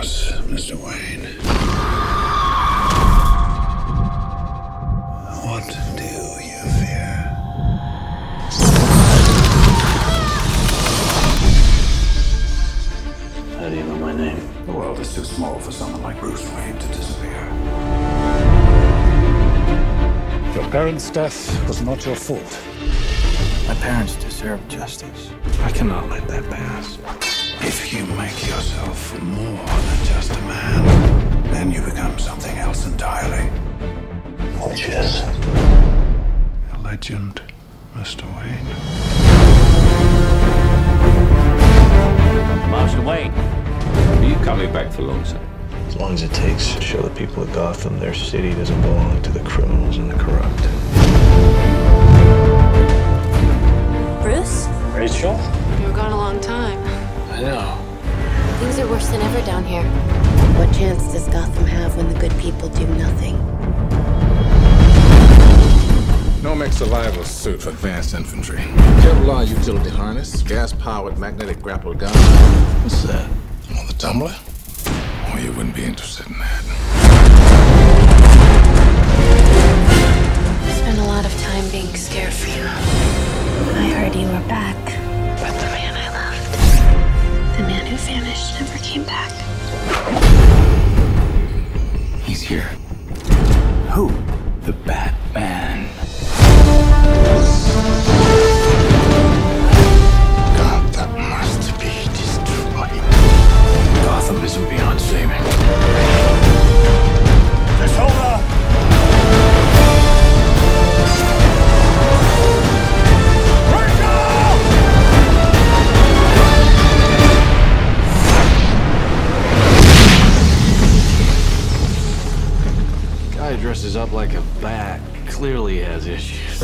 Mr. Wayne. What do you fear? How do you know my name? The world is too small for someone like Bruce Wayne to disappear. Your parents' death was not your fault. My parents deserve justice. I cannot let that pass. If you make yourself more legend, Mr. Wayne. Marshal Wayne, are you coming back for long, sir? As long as it takes to show the people of Gotham their city doesn't belong to the criminals and the corrupt. Bruce? Rachel? You were gone a long time. I know. Things are worse than ever down here. What chance does Gotham have when the good people do nothing? Nomex survival suit for advanced infantry. Kevlar utility harness, gas-powered magnetic grapple gun. What's that? On the tumbler? Oh, you wouldn't be interested in that. I spent a lot of time being scared for you. I heard you were back. But the man I loved, the man who vanished, never came back. He's here. Who? The Batman. Guy dresses up like a bat clearly has issues.